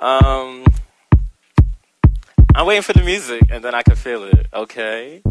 Um, I'm waiting for the music and then I can feel it, okay?